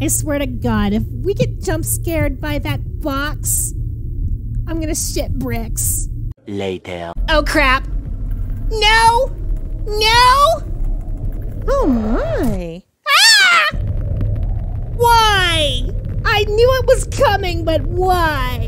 I swear to God, if we get jump scared by that box, I'm gonna shit bricks. Later. Oh crap! No! No! Oh my. Ah! Why? I knew it was coming, but why?